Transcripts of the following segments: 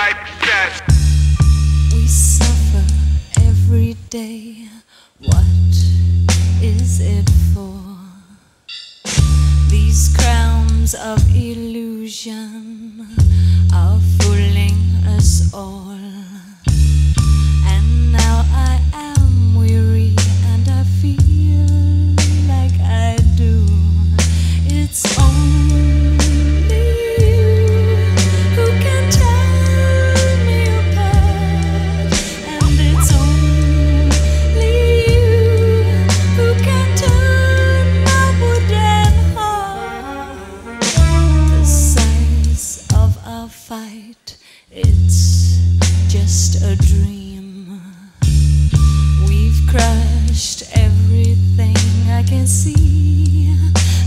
type. We suffer every day. What is it for? These crowns of illusion are. Fight, it's just a dream. We've crushed everything I can see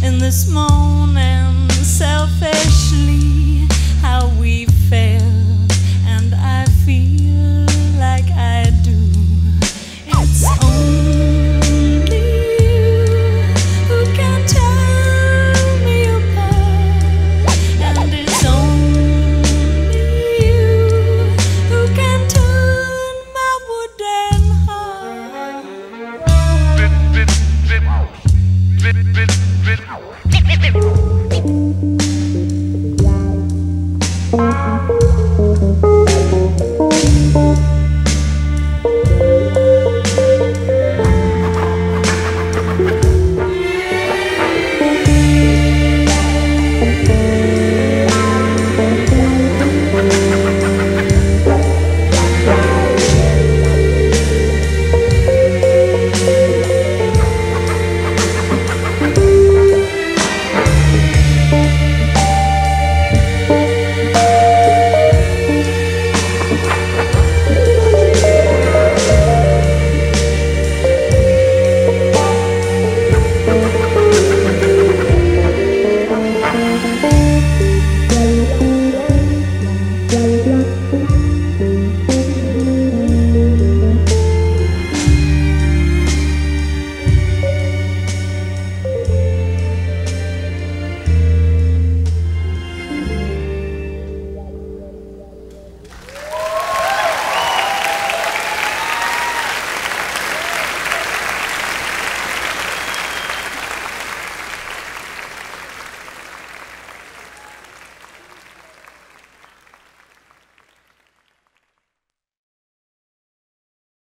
in this moment selfishly.